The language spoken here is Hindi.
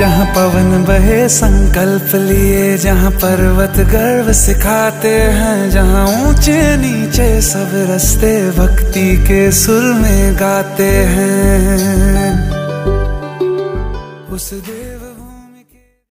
जहाँ पवन बहे संकल्प लिए, जहाँ पर्वत गर्व सिखाते हैं, जहाँ ऊँचे नीचे सब रस्ते भक्ति के सुर में गाते हैं। उस देव